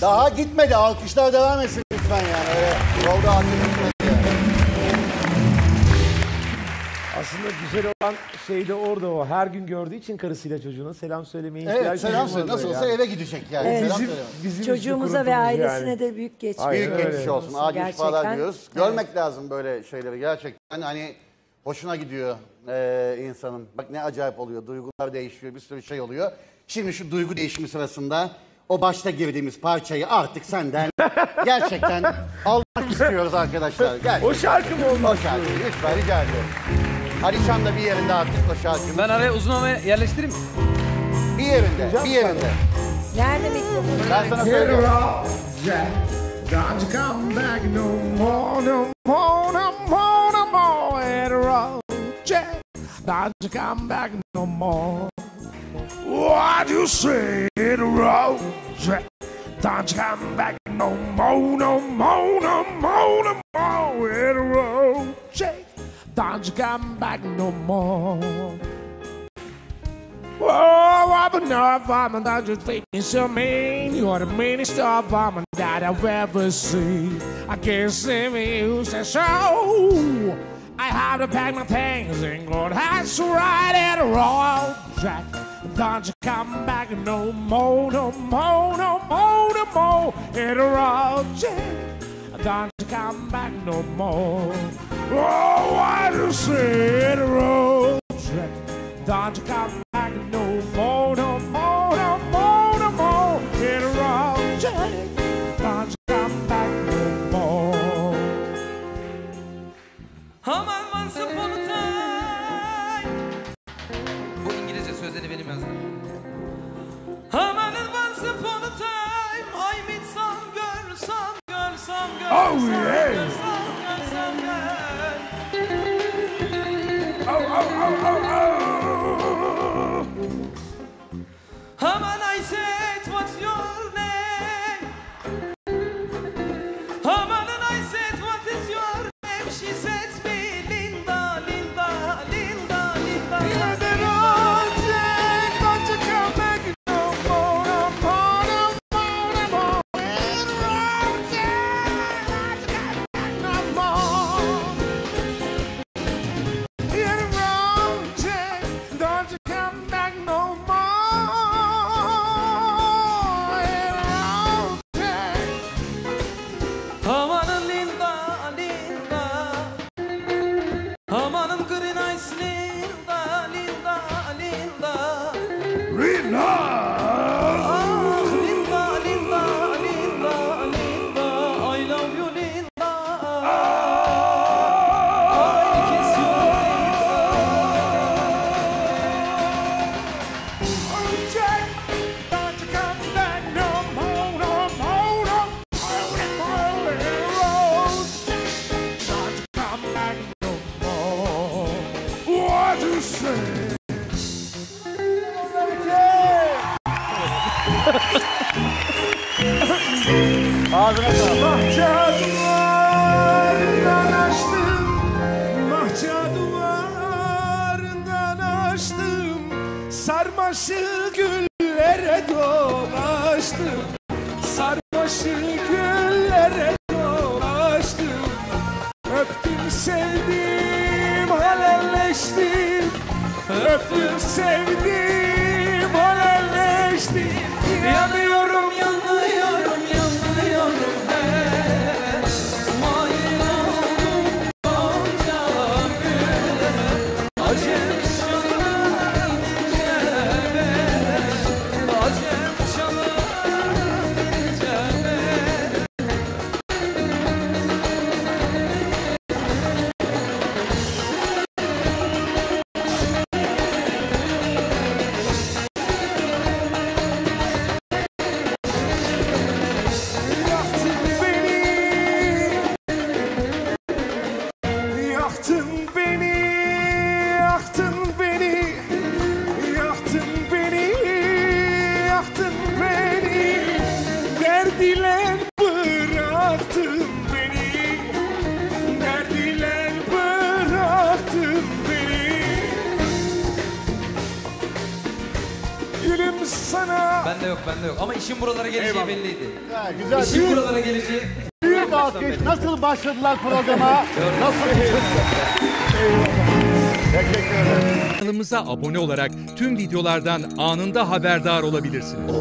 Daha gitmedi. Alkışlar devam etsin lütfen yani. Öyle yolda gitmedi. Aslında güzel olan şey de orada o. Her gün gördüğü için karısıyla çocuğuna selam söylemeye Evet selam söyle. Nasıl olsa yani. eve gidecek yani. Evet. Selam Bizim, söyle. bizim Çocuğumuza ve ailesine yani. de büyük geçmiş. Aynen Büyük öyle. geçmiş olsun. Acil Gerçekten. şifalar diliyoruz. Evet. Görmek lazım böyle şeyleri gerçekten. Hani hoşuna gidiyor eee, insanın. Bak ne acayip oluyor. Duygular değişiyor. Bir sürü şey oluyor. Şimdi şu duygu değişimi sırasında o başta girdiğimiz parçayı artık senden gerçekten almak istiyoruz arkadaşlar. Gel. O şarkı mı olmaz? O şarkıyı lütfen rica ediyorum. Alişan da bir yerinde artık o şarkının. Ben araya uzun hava yerleştireyim mi? Bir yerinde, bir yerinde. Nerede mikrofon? Ben sana söylüyorum. Don't you come back no more, no more, no more, no more. Don't you come back no more. What you her Jack. Don't come back no more, no more, no more, no more. Out, Jack. Don't come back no more. Oh, I'm enough, I'm not just thinking so mean. You're the meanest of woman that I've ever seen. I can't see me, you say so. I have to pack my things and go that's right the wrong track. Don't you come back no more, no more, no more, no more. The road, Jack. Don't you come back no more. Oh, why do you say road, Jack? Don't you come back no more, no more, no more, no more. The road, Jack. Don't you come back no more. Aman once upon a Oh, yeah. Ağzına açtım Bahçe açtım Sarmaşık güllere dolaştım. Sarmaşık güllere dolaştım. Öptüm sevdim helalleştim Öptüm sevdim helalleştim beni Gülüm sana Ben de yok bende yok. Ama işin buralara geleceği belliydi. Ha, güzel. İşin Büyük, buralara geleceği. büyük alkış. Nasıl başladılar programa? Nasıl Teşekkür ederim. Kanalımıza abone olarak tüm videolardan anında haberdar olabilirsiniz.